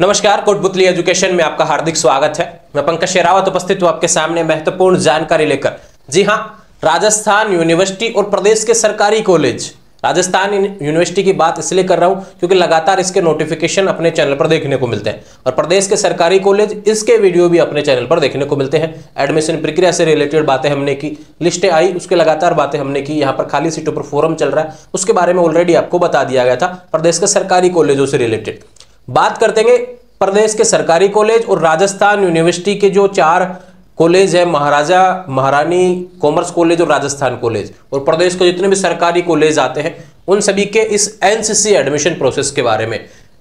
नमस्कार कोटपुतली एजुकेशन में आपका हार्दिक स्वागत है। मैं पंकज शेरावत उपस्थित हूँ आपके सामने महत्वपूर्ण जानकारी लेकर। जी हाँ राजस्थान यूनिवर्सिटी और प्रदेश के सरकारी कॉलेज। राजस्थान यूनिवर्सिटी की बात इसलिए कर रहा हूँ क्योंकि लगातार इसके नोटिफिकेशन अपने चैनल पर देखने को मिलते हैं। और प्रदेश के सरकारी कॉलेज इसके वीडियो भी अपने चैनल पर देखने को मिलते हैं। एडमिशन प्रक्रिया से रिलेटेड बातें हमने की लिस्टें आई, उसके लगातार बातें हमने की, यहाँ पर खाली सीटों पर फोरम चल रहा है। उसके बारे में ऑलरेडी आपको बता दिया गया था, प्रदेश के सरकारी कॉलेजों से रिलेटेड बात करते हैं प्रदेश के सरकारी कॉलेज और राजस्थान यूनिवर्सिटी के जो चार कॉलेज है, महाराजा, महारानी कॉमर्स कॉलेज और राजस्थान कॉलेज। और प्रदेश के जितने भी सरकारी कॉलेज आते हैं, उन सभी के इस एनसीसी एडमिशन प्रोसेस के बारे में।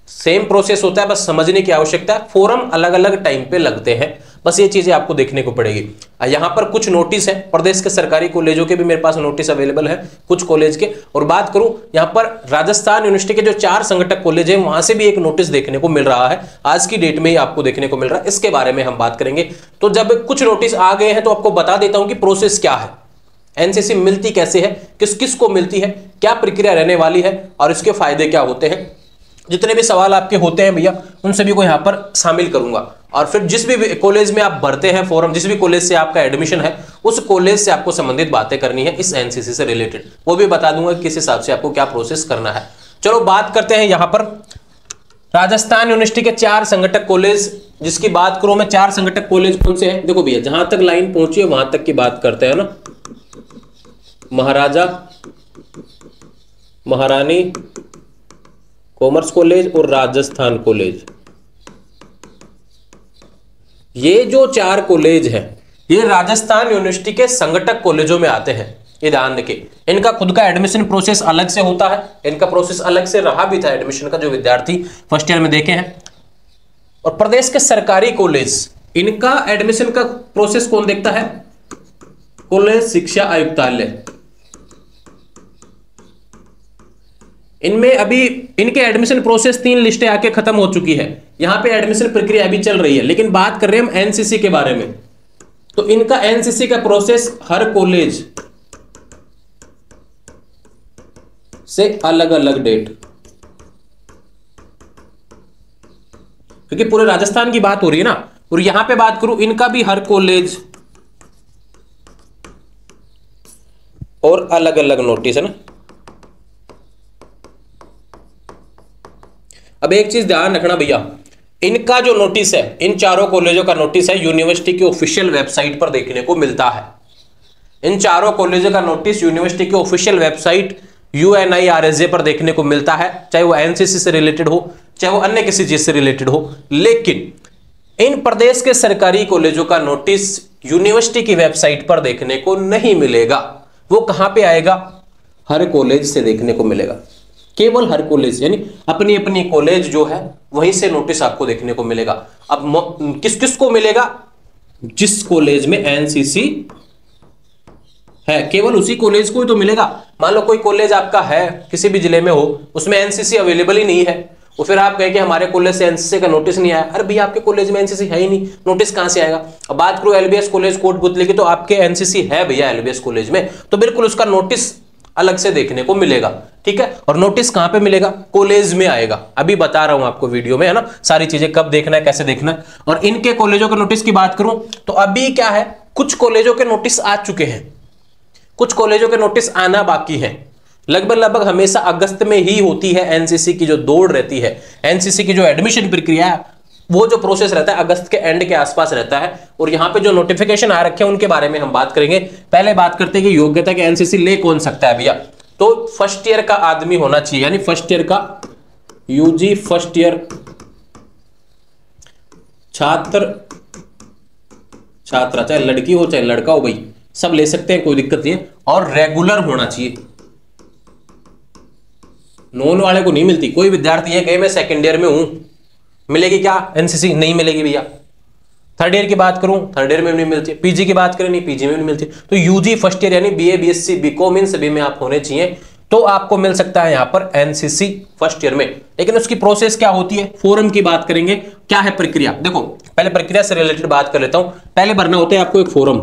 सेम प्रोसेस होता है, बस समझने की आवश्यकता है फोरम अलग अलग टाइम पे लगते हैं। बस ये चीज़ें आपको देखने को पड़ेगी। यहाँ पर कुछ नोटिस है। प्रदेश के सरकारी कॉलेजों के भी मेरे पास नोटिस अवेलेबल है, कुछ कॉलेज के। और बात करूँ, यहाँ पर राजस्थान यूनिवर्सिटी के जो चार संगठक कॉलेज है, वहाँ से भी एक नोटिस देखने को मिल रहा है। आज की डेट में ही आपको देखने को मिल रहा है। इसके बारे में हम बात करेंगे। तो जब कुछ नोटिस आ गए हैं तो आपको बता देता हूँ कि प्रोसेस क्या है। एनसीसी मिलती कैसे है? किस किस को मिलती है? क्या प्रक्रिया रहने वाली है? और इसके फ़ायदे क्या होते हैं? जितने भी सवाल आपके होते हैं भैया उन सभी को यहाँ पर शामिल करूँगा। और फिर जिस भी कॉलेज में आप भरते हैं फॉर्म जिस भी कॉलेज से आपका एडमिशन है, उस कॉलेज से आपको संबंधित बातें करनी है इस एनसीसी से रिलेटेड वो भी बता दूँगा किस हिसाब से आपको क्या प्रोसेस करना है। चलो बात करते हैं यहाँ पर। राजस्थान यूनिवर्सिटी के चार संगठक कॉलेज जिसकी बात करूँ मैं, चार संगठक कॉलेज कौन से हैं? देखो भैया, जहाँ तक लाइन पहुँची है, वहाँ तक की बात करते हैं ना। महाराजा, महारानी कॉमर्स कॉलेज और राजस्थान कॉलेज ये जो चार कॉलेज है, ये राजस्थान यूनिवर्सिटी के संगठक कॉलेजों में आते हैं ये इनका खुद का एडमिशन प्रोसेस अलग से होता है, इनका प्रोसेस अलग से रहा भी था एडमिशन का, जो विद्यार्थी फ़र्स्ट ईयर में देखे हैं। और प्रदेश के सरकारी कॉलेज इनका एडमिशन का प्रोसेस कौन देखता है? कॉलेज शिक्षा आयुक्तालय। इनमें अभी, इनके एडमिशन प्रोसेस तीन लिस्टें आके खत्म हो चुकी है। यहाँ पे एडमिशन प्रक्रिया अभी चल रही है, लेकिन बात कर रहे हैं हम एनसीसी के बारे में। तो इनका एनसीसी का प्रोसेस हर कॉलेज से अलग अलग डेट क्योंकि पूरे राजस्थान की बात हो रही है ना, और यहाँ पे बात करूँ, इनका भी हर कॉलेज और अलग अलग नोटिस है ना। अब एक चीज़ ध्यान रखना भैया इनका जो नोटिस है, इन चारों कॉलेजों का नोटिस है यूनिवर्सिटी की ऑफिशियल वेबसाइट पर देखने को मिलता है। इन चारों कॉलेजों का नोटिस यूनिवर्सिटी की ऑफिशियल वेबसाइट यूएनआईआरएसजे पर देखने को मिलता है, चाहे वो एनसीसी से रिलेटेड हो, चाहे वो अन्य किसी चीज़ से रिलेटेड हो। लेकिन इन प्रदेश के सरकारी कॉलेजों का नोटिस यूनिवर्सिटी की वेबसाइट पर देखने को नहीं मिलेगा। वो कहाँ पे आएगा? हर कॉलेज से देखने को मिलेगा। केवल हर कॉलेज, यानी अपनी अपनी कॉलेज जो है, वहीं से नोटिस आपको देखने को मिलेगा। अब किस किस को मिलेगा? जिस कॉलेज में एनसीसी है, केवल उसी कॉलेज को ही तो मिलेगा। मान लो कोई कॉलेज आपका है, किसी भी ज़िले में हो, उसमें एनसीसी अवेलेबल ही नहीं है। वो फिर आप कहें कि हमारे कॉलेज से एनसीसी का नोटिस नहीं आया। अरे भैया, आपके कॉलेज में एनसीसी है ही नहीं। नोटिस कहाँ से आएगा? अब बात करूँ एलबीएस कॉलेज कोटपुतली की तो आपके एनसीसी है भैया एलबीएस कॉलेज में। तो बिल्कुल उसका नोटिस अलग से देखने को मिलेगा, ठीक है? और नोटिस कहाँ पे मिलेगा? कॉलेज में आएगा। अभी बता रहा हूँ आपको वीडियो में, है ना? सारी चीज़ें कब देखना है, कैसे देखना है। और इनके कॉलेजों के नोटिस की बात करूँ तो अभी क्या है? कुछ कॉलेजों के नोटिस आ चुके हैं। कुछ कॉलेजों के नोटिस आना बाकी है। लगभग लगभग हमेशा अगस्त में ही होती है एनसीसी की जो दौड़ रहती है। एनसीसी की जो एडमिशन प्रक्रिया है वो जो प्रोसेस रहता है, अगस्त के एंड के आसपास रहता है, और यहाँ पे जो नोटिफिकेशन आ रखे हैं, उनके बारे में हम बात करेंगे। पहले बात करते हैं कि योग्यता के एनसीसी ले कौन सकता है भैया? तो फ़र्स्ट ईयर का आदमी होना चाहिए, यानी फ़र्स्ट ईयर का यूजी फ़र्स्ट ईयर छात्र, छात्रा, चाहे लड़की हो, चाहे लड़का हो, भाई, सब ले सकते हैं, कोई दिक्कत नहीं है, और रेगुलर होना चाहिए। नॉन वाले को नहीं मिलती, कोई विद्यार्थी है, कहीं, मैं सेकेंड ईयर में हूँ। मिलेगी क्या? एनसीसी नहीं मिलेगी भैया। थर्ड ईयर की बात करूँ थर्ड ईयर में नहीं मिलती। पीजी की बात करें, नहीं पीजी में नहीं मिलती। तो यूजी फ़र्स्ट ईयर यानी बीए बीएससी बीकॉम इन सभी में आप होने चाहिए। तो आपको मिल सकता है यहाँ पर एनसीसी फ़र्स्ट ईयर में। लेकिन उसकी प्रोसेस क्या होती है? फोरम की बात करेंगे। क्या है प्रक्रिया? देखो, पहले प्रक्रिया से रिलेटेड बात कर लेता हूँ। पहले भरना होता है आपको एक फोरम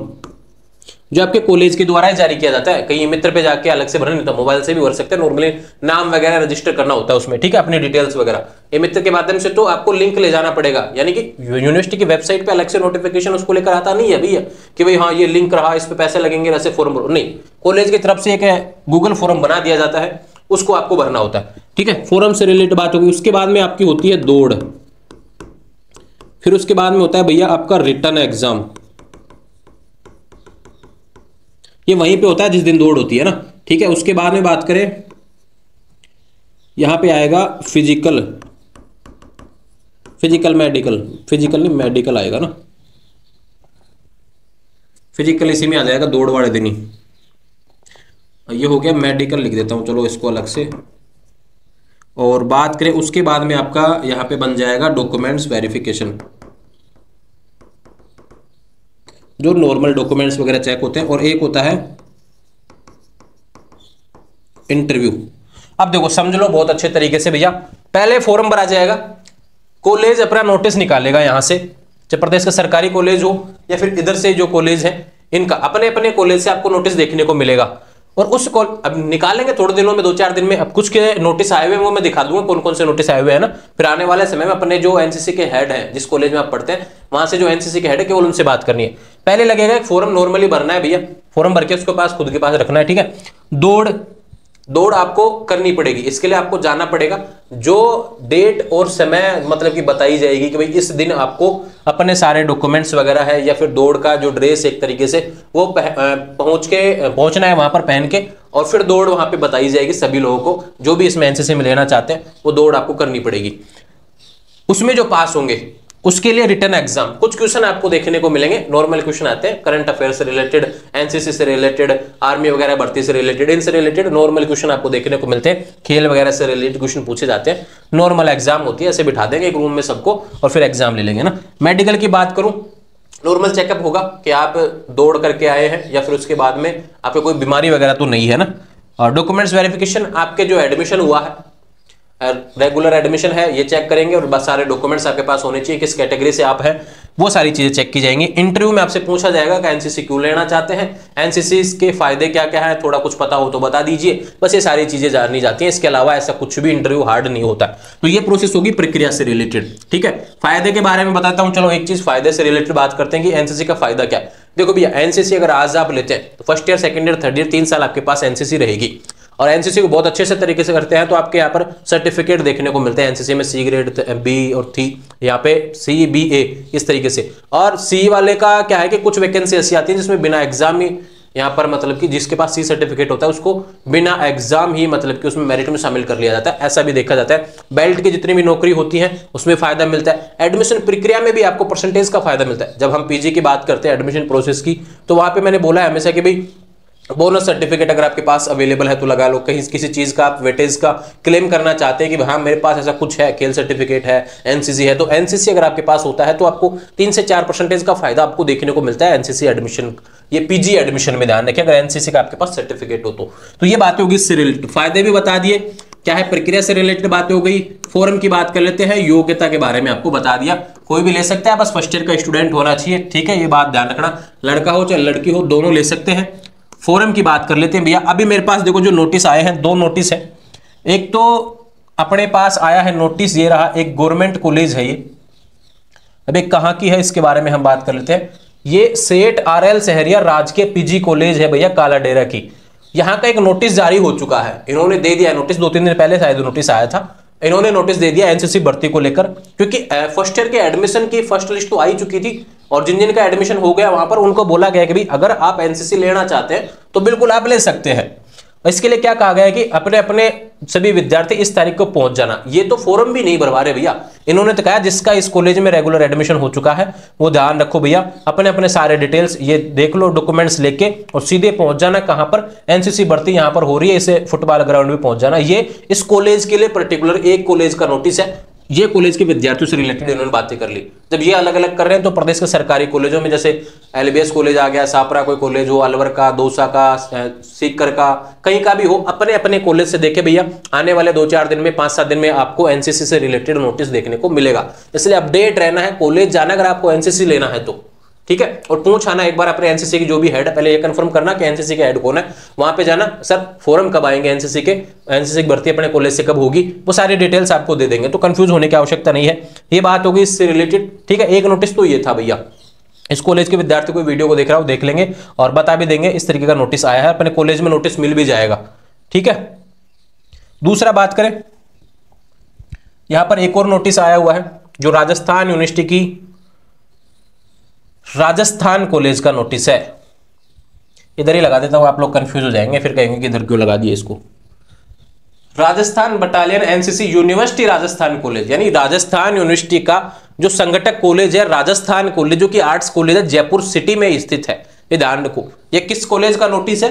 जो आपके कॉलेज के द्वारा जारी किया जाता है। कहीं मित्र पे जाके अलग से भरना होता मोबाइल से भी भर सकते हैं। नॉर्मली नाम वगैरह रजिस्टर करना होता है उसमें, ठीक है? अपनी डिटेल्स वगैरह। ये मित्र के माध्यम से तो आपको लिंक ले जाना पड़ेगा। यानी कि यूनिवर्सिटी की वेबसाइट पे अलग से नोटिफिकेशन उसको लेकर आता नहीं है भैया, कि भाई हाँ ये लिंक रहा, इस पर पैसे लगेंगे ऐसे फॉर्म नहीं कॉलेज की तरफ़ से एक गूगल फॉर्म बना दिया जाता है, उसको आपको भरना होता है, ठीक है? फॉर्म से रिलेटेड बात होगी। उसके बाद में आपकी होती है दौड़। फिर उसके बाद में होता है भैया आपका रिटर्न एग्ज़ाम ये वहीं पे होता है जिस दिन दौड़ होती है ना? ठीक है, उसके बाद में बात करें। यहाँ पे आएगा फ़िज़िकल फ़िज़िकल मेडिकल फ़िज़िकल नहीं मेडिकल आएगा ना? फ़िज़िकल इसी में आ जाएगा दौड़ वाले दिन ही। ये हो गया मेडिकल लिख देता हूँ, चलो इसको अलग से। और बात करें, उसके बाद में आपका यहाँ पे बन जाएगा डॉक्यूमेंट्स वेरिफिकेशन जो नॉर्मल डॉक्यूमेंट्स वगैरह चेक होते हैं, और एक होता है इंटरव्यू अब देखो, समझ लो बहुत अच्छे तरीके से भैया। पहले फॉर्म भरा जाएगा। कॉलेज अपना नोटिस निकालेगा यहाँ से। चाहे प्रदेश का सरकारी कॉलेज हो, या फिर इधर से जो कॉलेज है, इनका अपने अपने कॉलेज से आपको नोटिस देखने को मिलेगा। और उस कॉल अब निकालेंगे थोड़े दिनों में दो चार दिन में। अब कुछ के नोटिस आए हुए हैं, वो मैं दिखा दूँगा कौन कौन से नोटिस आए हुए हैं ना। फिर आने वाले समय में अपने जो एनसीसी के हेड हैं, जिस कॉलेज में आप पढ़ते हैं, वहाँ से जो एनसीसी के हेड है, केवल उनसे बात करनी है। पहले लगेगा एक फॉर्म नॉर्मली भरना है भैया। फॉर्म भर के उसके पास, खुद के पास रखना है, ठीक है? दौड़ दौड़ आपको करनी पड़ेगी। इसके लिए आपको जाना पड़ेगा। जो डेट और समय मतलब कि बताई जाएगी कि भाई इस दिन आपको अपने सारे डॉक्यूमेंट्स वगैरह है या फिर दौड़ का जो ड्रेस एक तरीके से वो पहुँच के पहुँचना है वहाँ पर पहन के और फिर दौड़ वहाँ पे बताई जाएगी सभी लोगों को। जो भी इसमें एनसीसी में लेना चाहते हैं, वो दौड़ आपको करनी पड़ेगी। उसमें जो पास होंगे उसके लिए रिटर्न एग्ज़ाम कुछ क्वेश्चन आपको देखने को मिलेंगे। नॉर्मल क्वेश्चन आते हैं। करंट अफेयर से रिलेटेड एनसीसी से रिलेटेड आर्मी वगैरह भर्ती से रिलेटेड इनसे रिलेटेड नॉर्मल क्वेश्चन आपको देखने को मिलते हैं। खेल वगैरह से रिलेटेड क्वेश्चन पूछे जाते हैं। नॉर्मल एग्ज़ाम होती है। ऐसे बिठा देंगे एक रूम में सबको और फिर एग्ज़ाम ले लेंगे ना। मेडिकल की बात करूँ नॉर्मल चेकअप होगा कि आप दौड़ करके आए हैं या फिर उसके बाद में आपको कोई बीमारी वगैरह तो नहीं है ना। और डॉक्यूमेंट्स वेरिफिकेशन आपके जो एडमिशन हुआ है रेगुलर एडमिशन है, ये चेक करेंगे और बस सारे डॉक्यूमेंट्स आपके पास होने चाहिए, किस कैटेगरी से आप हैं, वो सारी चीज़ें चेक की जाएँगी। इंटरव्यू में आपसे पूछा जाएगा कि एनसीसी क्यों लेना चाहते हैं एनसीसी के फ़ायदे क्या क्या है, थोड़ा कुछ पता हो तो बता दीजिए, बस ये सारी चीज़ें जाननी जाती हैं। इसके अलावा ऐसा कुछ भी इंटरव्यू हार्ड नहीं होता। तो ये प्रोसेस होगी प्रक्रिया से रिलेटेड ठीक है? फ़ायदे के बारे में बताता हूँ, चलो एक चीज़ फ़ायदे से रिलेटेड बात करते हैं कि एनसीसी का फ़ायदा क्या। देखो भैया एनसीसी अगर आज आप लेते हैं तो first year second year third year तीन साल आपके पास एनसीसी रहेगी। और एनसीसी को बहुत अच्छे से तरीके से करते हैं तो आपके यहाँ पर सर्टिफिकेट देखने को मिलते हैं एनसीसी में सी ग्रेड बी और थी यहाँ पे सी बी ए इस तरीके से। और सी वाले का क्या है कि कुछ वैकेंसी ऐसी आती है जिसमें बिना एग्ज़ाम ही, यहाँ पर मतलब कि जिसके पास सी सर्टिफिकेट होता है, उसको बिना एग्ज़ाम ही मतलब कि उसमें मेरिट में शामिल कर लिया जाता है। ऐसा भी देखा जाता है। बेल्ट की जितनी भी नौकरी होती है, उसमें फ़ायदा मिलता है। एडमिशन प्रक्रिया में भी आपको परसेंटेज का फ़ायदा मिलता है। जब हम पीजी की बात करते हैं एडमिशन प्रोसेस की तो वहाँ पे मैंने बोला है हमेशा कि भाई बोनस सर्टिफिकेट अगर आपके पास अवेलेबल है तो लगा लो। कहीं किसी चीज़ का आप वेटेज का क्लेम करना चाहते हैं कि हाँ मेरे पास ऐसा कुछ है खेल सर्टिफिकेट है एनसीसी है तो एनसीसी अगर आपके पास होता है तो आपको तीन से चार परसेंटेज का फ़ायदा आपको देखने को मिलता है एनसीसी एडमिशन ये पीजी एडमिशन में ध्यान रखें अगर एनसीसी का आपके पास सर्टिफिकेट हो तो, तो ये बातें होगी इससे रिलेटेड फ़ायदे भी बता दिए। क्या है? प्रक्रिया से रिलेटेड बातें हो गई। फॉरम की बात कर लेते हैं। योग्यता के बारे में आपको बता दिया। कोई भी ले सकता है बस फ़र्स्ट ईयर का स्टूडेंट होना चाहिए। ठीक है? ये बात ध्यान रखना। लड़का हो चाहे लड़की हो दोनों ले सकते हैं। फोरम की बात कर लेते हैं भैया। अभी मेरे पास देखो जो नोटिस आए हैं, दो नोटिस है। एक तो अपने पास आया है नोटिस ये रहा, एक गवर्नमेंट कॉलेज है ये। अब एक कहाँ की है, इसके बारे में हम बात कर लेते हैं। ये सेठ आर एल सहरिया राजकीय पीजी कॉलेज है भैया काला डेरा की। यहाँ का एक नोटिस जारी हो चुका है। इन्होंने दे दिया नोटिस दो तीन दिन पहले शायद नोटिस आया था। इन्होंने नोटिस दे दिया एनसीसी भर्ती को लेकर, क्योंकि फ़र्स्ट ईयर के एडमिशन की फ़र्स्ट लिस्ट तो आई चुकी थी, और जिन जिन का एडमिशन हो गया, वहाँ पर उनको बोला गया कि भाई, अगर आप एनसीसी लेना चाहते हैं तो बिल्कुल आप ले सकते हैं। इसके लिए क्या कहा गया है कि अपने अपने सभी विद्यार्थी इस तारीख को पहुँच जाना। ये तो फॉर्म भी नहीं भरवा रहे भैया। इन्होंने तो कहा जिसका इस कॉलेज में रेगुलर एडमिशन हो चुका है, वो ध्यान रखो भैया। अपने अपने सारे डिटेल्स ये देख लो डॉक्यूमेंट्स लेके और सीधे पहुँच जाना कहाँ पर? एनसीसी भर्ती यहाँ पर हो रही है, इसे फुटबॉल ग्राउंड में पहुँच जाना। ये इस कॉलेज के लिए पर्टिकुलर एक कॉलेज का नोटिस है। ये कॉलेज के विद्यार्थियों से रिलेटेड इन्होंने बातें कर ली। जब ये अलग अलग कर रहे हैं तो प्रदेश के सरकारी कॉलेजों में जैसे एलबीएस कॉलेज आ गया सापरा कोई कॉलेज हो अलवर का दोसा का सीकर का कहीं का भी हो अपने अपने कॉलेज से देखे भैया आने वाले दो चार दिन में पाँच सात दिन में आपको एनसीसी से रिलेटेड नोटिस देखने को मिलेगा। इसलिए अपडेट रहना है कॉलेज जाना अगर आपको एनसीसी लेना है तो। ठीक है? और पूछ आना एक बार अपने एनसीसी की जो भी हेड है, पहले ये कंफर्म करना कि एनसीसी के हेड कौन है। वहाँ पे जाना, सर फोरम कब आएँगे एनसीसी के? एनसीसी की भर्ती अपने कॉलेज से कब होगी? वो सारी डिटेल्स आपको दे देंगे तो कंफ्यूज होने की आवश्यकता नहीं है। ये बात होगी इससे रिलेटेड ठीक है? एक नोटिस तो ये था भैया। इस कॉलेज के विद्यार्थी को वीडियो को देख रहा हो, देख लेंगे और बता भी देंगे, इस तरीके का नोटिस आया है अपने कॉलेज में नोटिस मिल भी जाएगा। ठीक है? दूसरा बात करें। यहाँ पर एक और नोटिस आया हुआ है, जो राजस्थान यूनिवर्सिटी की राजस्थान कॉलेज का नोटिस है। इधर ही लगा देता हूँ, आप लोग कंफ्यूज हो जाएँगे, फिर कहेंगे कि इधर क्यों लगा दिए इसको। Rajasthan battalion NCC university Rajasthan college, यानी राजस्थान यूनिवर्सिटी का जो संगठक कॉलेज है, राजस्थान कॉलेज, जो कि आर्ट्स कॉलेज है, जयपुर सिटी में स्थित है। ये ध्यान रखो, ये किस कॉलेज का नोटिस है?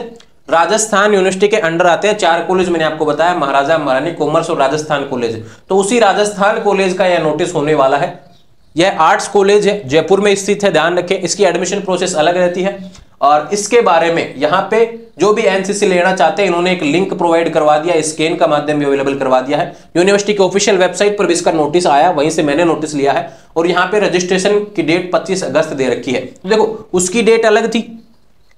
राजस्थान यूनिवर्सिटी के अंडर आते हैं, चार कॉलेज मैंने आपको बताया, महाराजा, महारानी कॉमर्स और राजस्थान कॉलेज। तो उसी राजस्थान कॉलेज का यह नोटिस होने वाला है। यह आर्ट्स कॉलेज है, जयपुर में स्थित है, ध्यान रखें, इसकी एडमिशन प्रोसेस अलग रहती है। और इसके बारे में यहाँ पे जो भी एनसीसी लेना चाहते हैं, इन्होंने एक लिंक प्रोवाइड करवा दिया स्कैन का माध्यम भी अवेलेबल करवा दिया है। यूनिवर्सिटी के ऑफिशियल वेबसाइट पर भी इसका नोटिस आया, वहीं से मैंने नोटिस लिया है। और यहाँ पे रजिस्ट्रेशन की डेट 25 अगस्त दे रखी है। देखो, उसकी डेट अलग थी।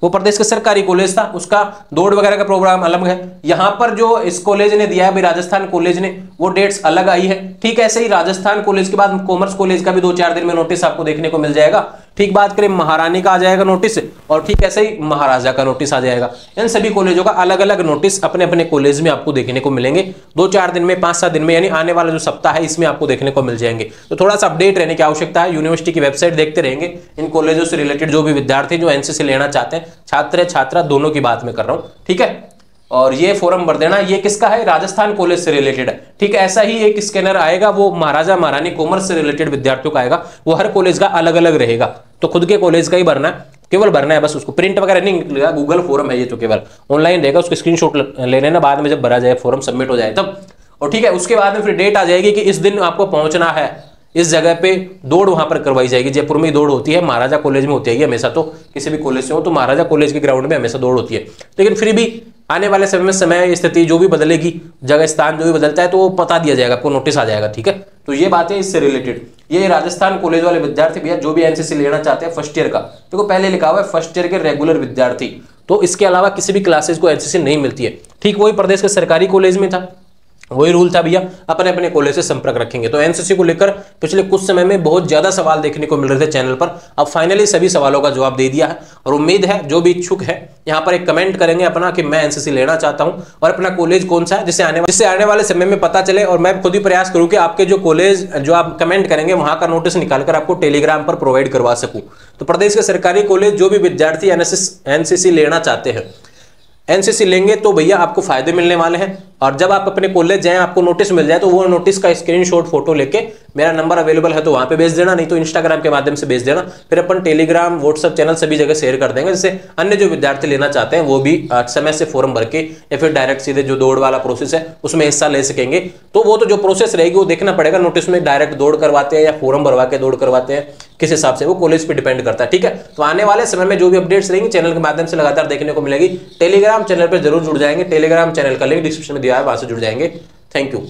वो प्रदेश का सरकारी कॉलेज था, उसका दौड़ वगैरह का प्रोग्राम अलग है। यहाँ पर जो इस कॉलेज ने दिया है राजस्थान कॉलेज ने, वो डेट्स अलग आई है। ठीक ऐसे ही राजस्थान कॉलेज के बाद कॉमर्स कॉलेज का भी दो चार दिन में नोटिस आपको देखने को मिल जाएगा। ठीक बात करें, महारानी का आ जाएगा नोटिस और ठीक ऐसे ही महाराजा का नोटिस आ जाएगा। इन सभी कॉलेजों का अलग अलग नोटिस अपने अपने कॉलेज में आपको देखने को मिलेंगे। दो चार दिन में पाँच सात दिन में, यानी आने वाला जो सप्ताह है, इसमें आपको देखने को मिल जाएँगे। तो थोड़ा सा अपडेट रहने की आवश्यकता है। यूनिवर्सिटी की वेबसाइट देखते रहेंगे। इन कॉलेजों से रिलेटेड जो भी विद्यार्थी जो एनसीसी लेना चाहते हैं छात्र छात्रा दोनों की बात में कर रहा हूँ। ठीक है? और ये फॉर्म भर देना, ये किसका है? राजस्थान कॉलेज से रिलेटेड है। ठीक है ऐसा ही एक स्कैनर आएगा, वो महाराजा महारानी कॉमर्स से रिलेटेड विद्यार्थियों का आएगा। वो हर कॉलेज का अलग अलग रहेगा। तो खुद के कॉलेज का ही भरना है। केवल भरना है बस उसको। प्रिंट वगैरह नहीं निकलेगा गूगल फॉर्म है ये तो केवल। ऑनलाइन रहेगा उसको स्क्रीनशॉट ले लेना बाद में जब भरा जाए फॉर्म सबमिट हो जाए तब। और ठीक है, उसके बाद में फिर डेट आ जाएगी कि इस दिन आपको पहुँचना है। इस जगह पे दौड़ वहाँ पर करवाई जाएगी। जयपुर में दौड़ होती है, महाराजा कॉलेज में होती है हमेशा तो। किसी भी कॉलेज से हो तो महाराजा कॉलेज के ग्राउंड में हमेशा दौड़ होती है। लेकिन फिर भी आने वाले समय में समय, स्थिति जो भी बदलेगी जगह स्थान जो भी बदलता है तो वो पता दिया जाएगा, आपको नोटिस आ जाएगा, ठीक है? तो ये बात इससे रिलेटेड ये राजस्थान कॉलेज वाले विद्यार्थी भैया, जो भी एनसीसी लेना चाहते हैं फ़र्स्ट ईयर का। देखो, पहले लिखा हुआ है फ़र्स्ट ईयर के रेगुलर विद्यार्थी। तो इसके अलावा किसी भी क्लासेज को एनसीसी नहीं मिलती है। ठीक, वही प्रदेश के सरकारी कॉलेज में था। वही रूल था भैया। अपने अपने कॉलेज से संपर्क रखेंगे। तो एनसीसी को लेकर पिछले कुछ समय में बहुत ज़्यादा सवाल देखने को मिल रहे थे चैनल पर। अब फाइनली सभी सवालों का जवाब दे दिया है और उम्मीद है, जो भी इच्छुक है, यहाँ पर एक कमेंट करेंगे अपना कि मैं एनसीसी लेना चाहता हूँ और अपना कॉलेज कौन सा है, जिससे आने जिससे आने वाले समय में पता चले और मैं खुद ही प्रयास करूँ कि आपके जो कॉलेज जो आप कमेंट करेंगे, वहाँ का नोटिस निकालकर आपको टेलीग्राम पर प्रोवाइड करवा सकूँ। तो प्रदेश के सरकारी कॉलेज जो भी विद्यार्थी एनसीसी लेना चाहते हैं एनसीसी लेंगे तो भैया आपको फ़ायदे मिलने वाले हैं। और जब आप अपने कॉलेज जाएँ, आपको नोटिस मिल जाए तो वो नोटिस का स्क्रीनशॉट फ़ोटो लेके मेरा नंबर अवेलेबल है तो वहाँ पे भेज देना, नहीं तो इंस्टाग्राम के माध्यम से भेज देना। फिर अपन टेलीग्राम व्हाट्सअप चैनल सभी जगह शेयर कर देंगे। जिससे अन्य जो विद्यार्थी लेना चाहते हैं, वो भी समय से फॉर्म भर के या फिर डायरेक्ट सीधे जो दौड़ वाला प्रोसेस है, उसमें हिस्सा ले सकेंगे। तो वो तो जो प्रोसेस रहेगी, वो देखना पड़ेगा। नोटिस में डायरेक्ट दौड़ करवाते हैं या फॉर्म भरवा के दौड़ करवाते हैं, किस हिसाब से वो कॉलेज पे डिपेंड करता है, ठीक है? तो आने वाले समय में जो भी अपडेट्स रहेंगे चैनल के माध्यम से लगातार देखने को मिलेगी। टेलीग्राम चैनल पर ज़रूर जुड़ जाएँगे। टेलीग्राम चैनल का लिंक डिस्क्रिप्शन में दिया है वहाँ से जुड़ जाएँगे। Thank you